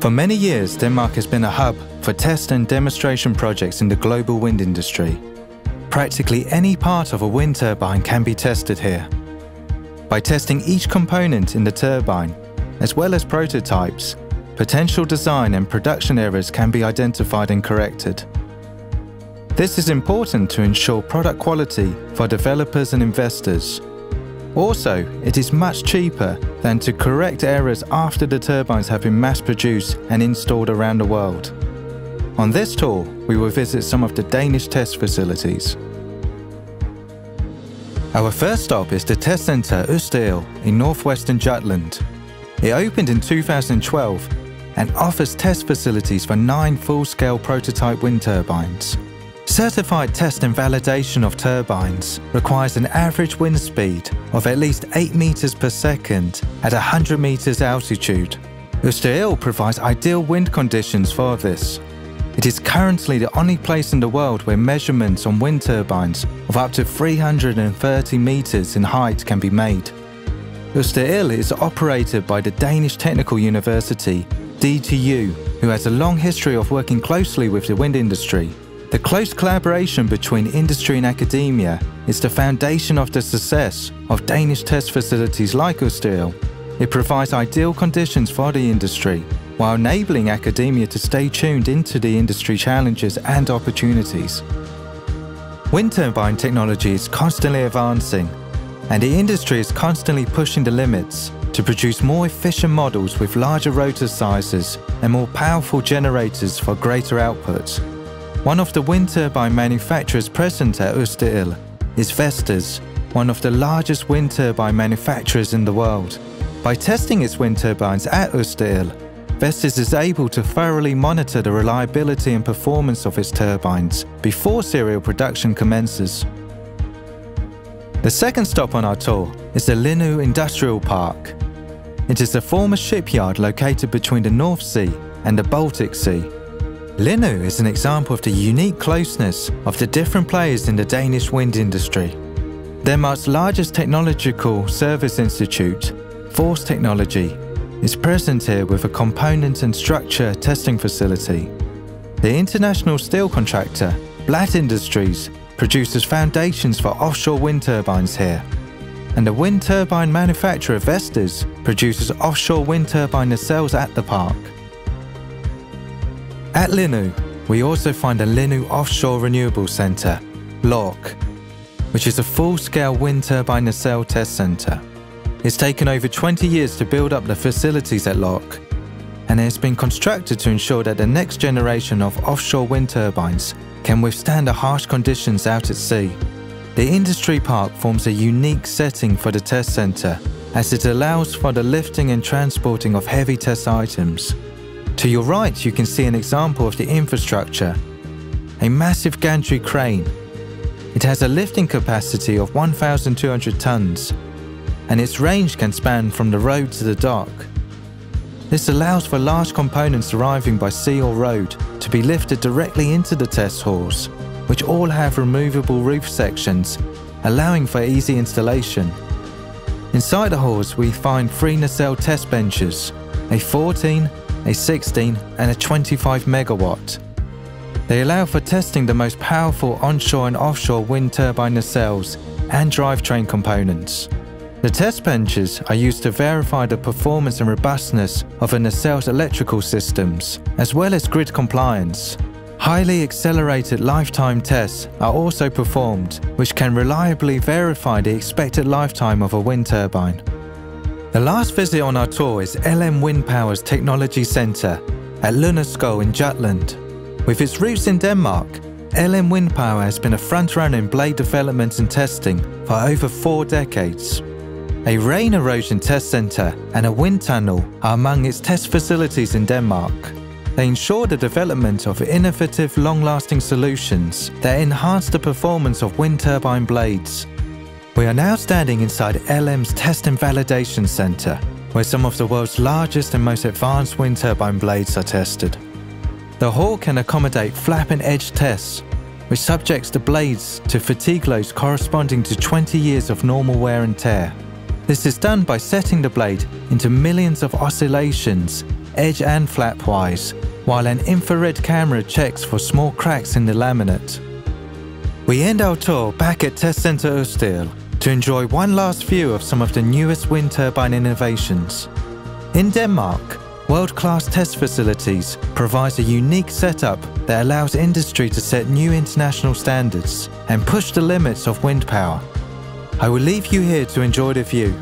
For many years, Denmark has been a hub for test and demonstration projects in the global wind industry. Practically any part of a wind turbine can be tested here. By testing each component in the turbine, as well as prototypes, potential design and production errors can be identified and corrected. This is important to ensure product quality for developers and investors. Also, it is much cheaper than to correct errors after the turbines have been mass produced and installed around the world. On this tour, we will visit some of the Danish test facilities. Our first stop is the test centre Østerild in northwestern Jutland. It opened in 2012 and offers test facilities for nine full-scale prototype wind turbines. Certified test and validation of turbines requires an average wind speed of at least 8 meters per second at 100 meters altitude. Østerild provides ideal wind conditions for this. It is currently the only place in the world where measurements on wind turbines of up to 330 meters in height can be made. Østerild is operated by the Danish Technical University DTU, who has a long history of working closely with the wind industry. The close collaboration between industry and academia is the foundation of the success of Danish test facilities like Østerild. It provides ideal conditions for the industry, while enabling academia to stay tuned into the industry challenges and opportunities. Wind turbine technology is constantly advancing, and the industry is constantly pushing the limits to produce more efficient models with larger rotor sizes and more powerful generators for greater output. One of the wind turbine manufacturers present at Østerild is Vestas, one of the largest wind turbine manufacturers in the world. By testing its wind turbines at Østerild, Vestas is able to thoroughly monitor the reliability and performance of its turbines before serial production commences. The second stop on our tour is the Lindø Industrial Park. It is a former shipyard located between the North Sea and the Baltic Sea. Lindø is an example of the unique closeness of the different players in the Danish wind industry. Denmark's largest technological service institute, Force Technology, is present here with a component and structure testing facility. The international steel contractor, Bladt Industries, produces foundations for offshore wind turbines here and the wind turbine manufacturer Vestas produces offshore wind turbine nacelles at the park. At Lindø, we also find a Lindø Offshore Renewable Centre, LORC, which is a full-scale wind turbine nacelle test centre. It's taken over 20 years to build up the facilities at LORC, and it has been constructed to ensure that the next generation of offshore wind turbines can withstand the harsh conditions out at sea. The industry park forms a unique setting for the test center as it allows for the lifting and transporting of heavy test items. To your right, you can see an example of the infrastructure, a massive gantry crane. It has a lifting capacity of 1,200 tons, and its range can span from the road to the dock. This allows for large components arriving by sea or road to be lifted directly into the test halls which all have removable roof sections, allowing for easy installation. Inside the halls we find three nacelle test benches, a 14, a 16 and a 25 megawatt. They allow for testing the most powerful onshore and offshore wind turbine nacelles and drivetrain components. The test benches are used to verify the performance and robustness of a nacelle's electrical systems, as well as grid compliance. Highly accelerated lifetime tests are also performed, which can reliably verify the expected lifetime of a wind turbine. The last visit on our tour is LM Wind Power's Technology Centre at Lunderskov in Jutland. With its roots in Denmark, LM Wind Power has been a frontrunner in blade development and testing for over four decades. A rain erosion test centre and a wind tunnel are among its test facilities in Denmark. They ensure the development of innovative, long-lasting solutions that enhance the performance of wind turbine blades. We are now standing inside LM's Test and Validation Center, where some of the world's largest and most advanced wind turbine blades are tested. The hall can accommodate flap and edge tests, which subjects the blades to fatigue loads corresponding to 20 years of normal wear and tear. This is done by setting the blade into millions of oscillations, edge and flapwise, while an infrared camera checks for small cracks in the laminate. We end our tour back at Test Center Østerild to enjoy one last view of some of the newest wind turbine innovations. In Denmark, world-class test facilities provides a unique setup that allows industry to set new international standards and push the limits of wind power. I will leave you here to enjoy the view.